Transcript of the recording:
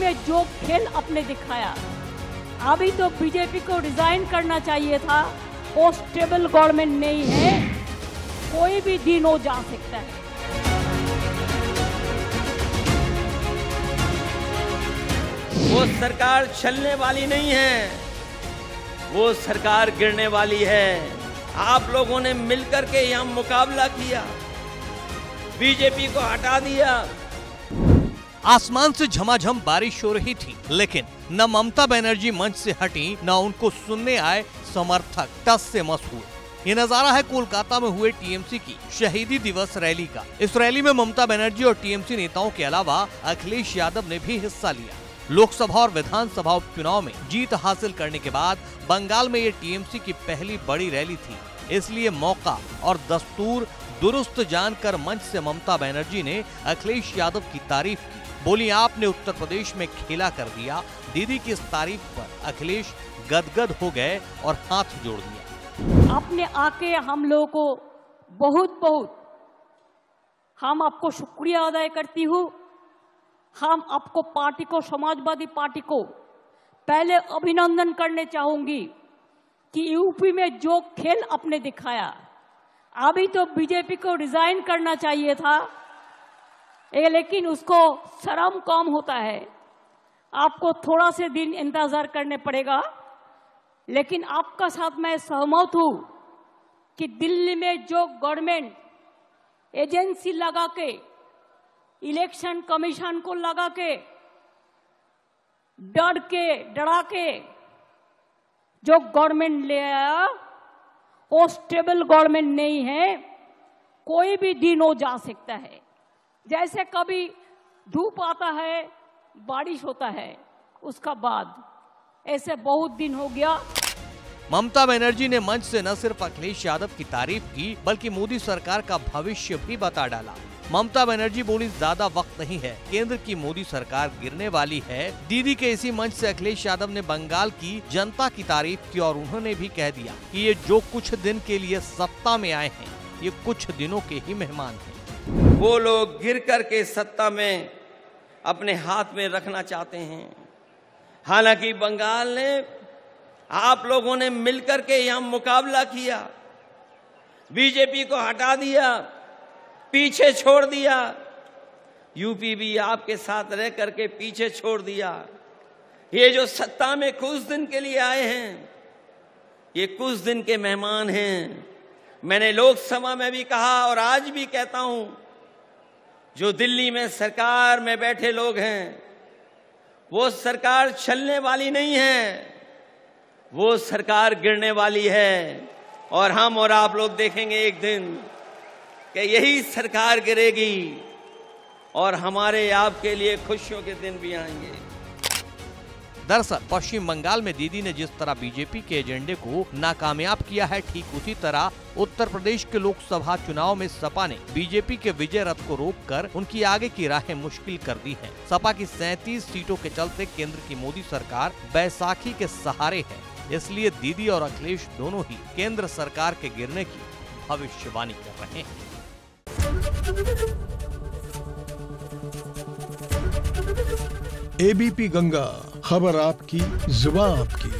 में जो खेल अपने दिखाया, अभी तो बीजेपी को रिजाइन करना चाहिए था। वो स्टेबल गवर्नमेंट नहीं है। कोई भी दिन हो जा सकता है। वो सरकार चलने वाली नहीं है। वो सरकार गिरने वाली है। आप लोगों ने मिलकर के यहाँ मुकाबला किया। बीजेपी को हटा दिया। आसमान से झमाझम बारिश हो रही थी, लेकिन न ममता बनर्जी मंच से हटी, न उनको सुनने आए समर्थक टस से मस हुए ये नज़ारा है कोलकाता में हुए टीएमसी की शहीदी दिवस रैली का। इस रैली में ममता बनर्जी और टीएमसी नेताओं के अलावा अखिलेश यादव ने भी हिस्सा लिया। लोकसभा और विधानसभा उपचुनाव में जीत हासिल करने के बाद बंगाल में ये टीएमसी की पहली बड़ी रैली थी। इसलिए मौका और दस्तूर, दुरुस्त जानकर मंच से ममता बनर्जी ने अखिलेश यादव की तारीफ़ की। बोली, आपने उत्तर प्रदेश में खेला कर दिया। दीदी की इस तारीफ़ पर अखिलेश गदगद हो गए और हाथ जोड़ दिया। आपने आके हम लोगों को बहुत बहुत हम आपको शुक्रिया अदा करती हूँ। हम आपको पार्टी को, समाजवादी पार्टी को पहले अभिनंदन करने चाहूँगी कि यूपी में जो खेल आपने दिखाया, अभी तो बीजेपी को रिजाइन करना चाहिए था। लेकिन उसको शर्म कम होता है। आपको थोड़ा से दिन इंतज़ार करने पड़ेगा, लेकिन आपका साथ मैं सहमत हूँ कि दिल्ली में जो गवर्नमेंट एजेंसी लगा के इलेक्शन कमीशन को लगा के, डर के, डरा के जो गवर्नमेंट ले आया, वो स्टेबल गवर्नमेंट नहीं है, कोई भी दिन हो जा सकता है। जैसे कभी धूप आता है, बारिश होता है, उसका बाद। ऐसे बहुत दिन हो गया। ममता बनर्जी ने मंच से न सिर्फ़ अखिलेश यादव की तारीफ़ की, बल्कि मोदी सरकार का भविष्य भी बता डाला। ममता बनर्जी बोली, ज़्यादा वक्त नहीं है, केंद्र की मोदी सरकार गिरने वाली है। दीदी के इसी मंच से अखिलेश यादव ने बंगाल की जनता की तारीफ़ की और उन्होंने भी कह दिया कि ये जो कुछ दिन के लिए सत्ता में आए हैं, ये कुछ दिनों के ही मेहमान हैं। वो लोग गिर करके सत्ता में अपने हाथ में रखना चाहते हैं। हालाँकि बंगाल ने आप लोगों ने मिलकर के यहाँ मुकाबला किया। बीजेपी को हटा दिया, पीछे छोड़ दिया। यूपी भी आपके साथ रह करके पीछे छोड़ दिया। ये जो सत्ता में कुछ दिन के लिए आए हैं, ये कुछ दिन के मेहमान हैं। मैंने लोकसभा में भी कहा और आज भी कहता हूँ जो दिल्ली में सरकार में बैठे लोग हैं, वो सरकार चलने वाली नहीं है, वो सरकार गिरने वाली है। और हम और आप लोग देखेंगे एक दिन कि यही सरकार गिरेगी और हमारे आपके लिए खुशियों के दिन भी आएँगे। दरअसल, पश्चिम बंगाल में दीदी ने जिस तरह बीजेपी के एजेंडे को नाकामयाब किया है, ठीक उसी तरह उत्तर प्रदेश के लोकसभा चुनाव में सपा ने बीजेपी के विजय रथ को रोककर उनकी आगे की राहें मुश्किल कर दी हैं। सपा की 37 सीटों के चलते केंद्र की मोदी सरकार बैसाखी के सहारे है। इसलिए दीदी और अखिलेश दोनों ही केंद्र सरकार के गिरने की भविष्यवाणी कर रहे हैं। एबीपी गंगा। खबर आपकी जुबा आपकी।